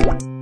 Música